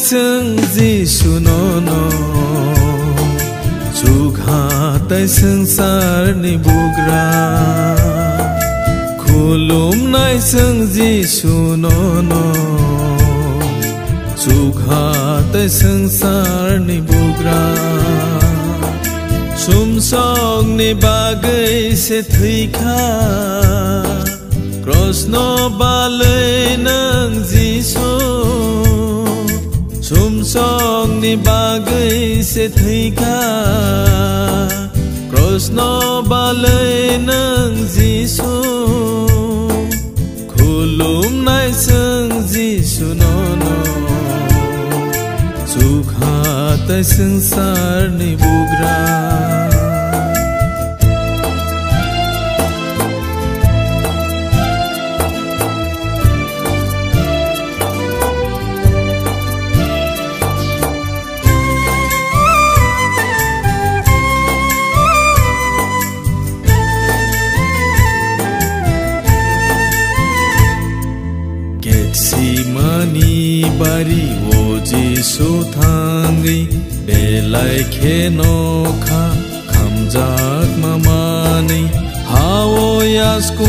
sung di su no no chu kha tai sung sar ni bugra khulum nai sung di su no no chu kha tai sung sar ni bugra sum song ni ba bagai se thui kha सुमसंनि बागै से थैखा कृष्ण बालै नों जिसु खुलुमनाय जों जिसु न' जुखाताय संसारनि बुग्रा कारी जी सुथाङ्गी बेलाइ खेनो खा खम्जाकमा मानै। हाओ यासको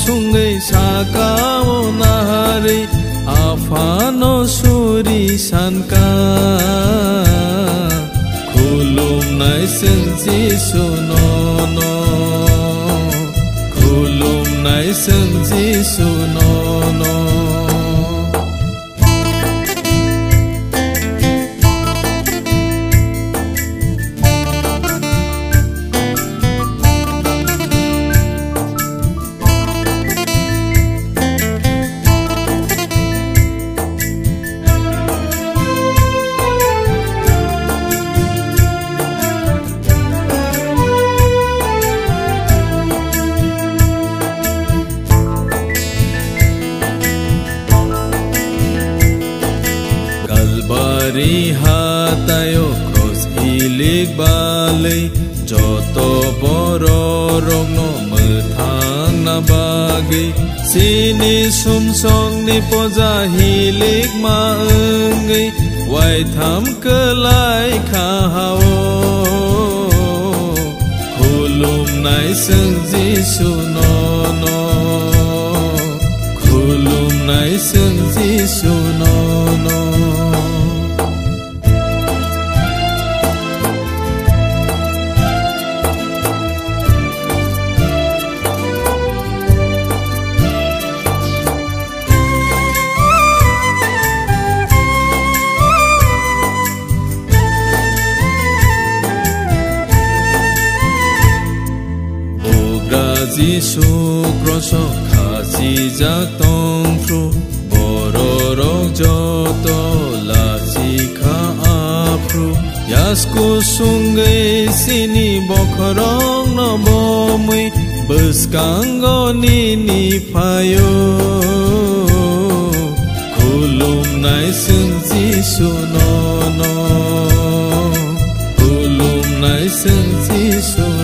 सुँगै साकाओ नहारे आफानो सुरी सानका। खुलूम नाई संजी सुनो नो सोंजि नै संजी सुनो नो nai senji sunono Kalbari hatayo cross hilik balai Joto boro rogno methang na bagi Sini sumsong ni poja hilik maengai Wai tham kelai khahao Khulum nai seng jisu no no. Khulum যিশু ক্রসক খাচি জাতংফ্রু বড়রক যত লাচিখা আফ্রু ইয়াসকু সুঙ্গে সিনি বখরং নবমই ফায়ো খুলুম নাই সুন যিশু নন খুলুমনাই সুন যিশু